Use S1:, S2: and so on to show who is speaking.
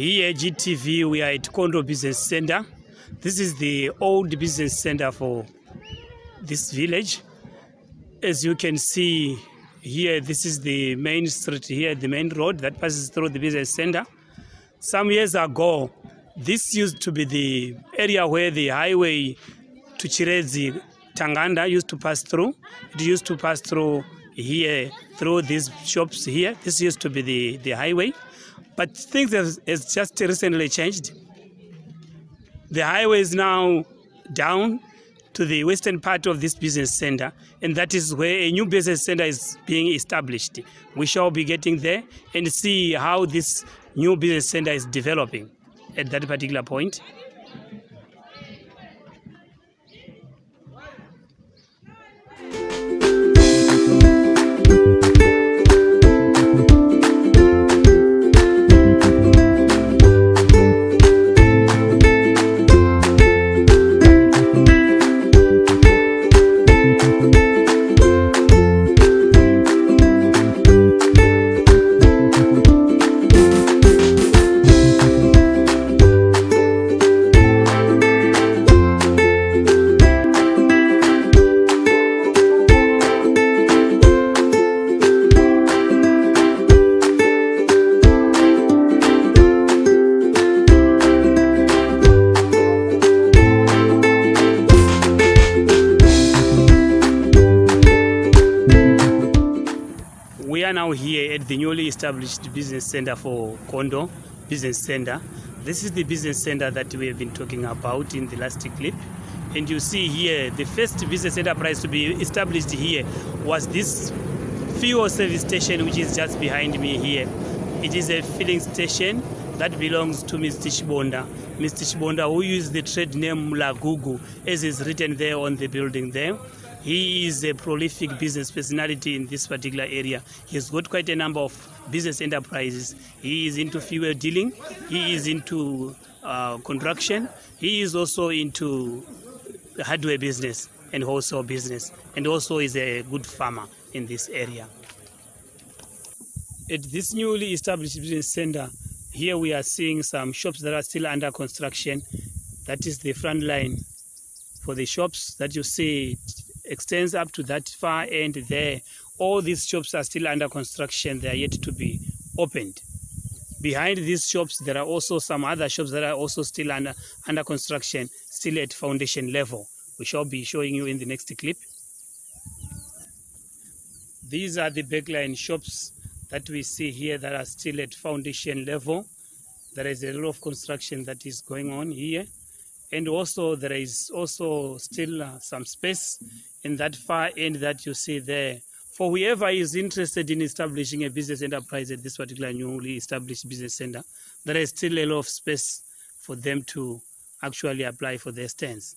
S1: Here, GTV, we are at Kondo Business Center. This is the old business center for this village. As you can see here, this is the main street here, the main road that passes through the business center. Some years ago, this used to be the area where the highway to Chiredzi, Tanganda used to pass through. It used to pass through here, through these shops here. This used to be the, the highway. But things have, has just recently changed. The highway is now down to the western part of this business center, and that is where a new business center is being established. We shall be getting there and see how this new business center is developing at that particular point. We are now here at the newly established business center for Kondo Business Center. This is the business center that we have been talking about in the last clip. And you see here, the first business enterprise to be established here was this fuel service station, which is just behind me here. It is a filling station that belongs to Mr. Chibonda. Mr. Chibonda, who used the trade name Lagugu, as is written there on the building there. He is a prolific business personality in this particular area. He has got quite a number of business enterprises. He is into fuel dealing, he is into uh, construction, he is also into hardware business and wholesale business, and also is a good farmer in this area. At this newly established business center, here we are seeing some shops that are still under construction. That is the front line for the shops that you see extends up to that far end there. All these shops are still under construction. They are yet to be opened. Behind these shops, there are also some other shops that are also still under, under construction, still at foundation level. We shall be showing you in the next clip. These are the backline shops that we see here that are still at foundation level. There is a lot of construction that is going on here. And also there is also still uh, some space in that far end that you see there. For whoever is interested in establishing a business enterprise at this particular newly established business center, there is still a lot of space for them to actually apply for their stands.